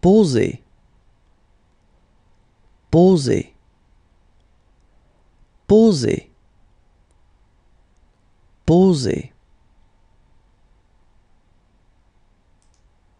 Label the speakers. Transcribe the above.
Speaker 1: pózy, pózy, pózy, pózy.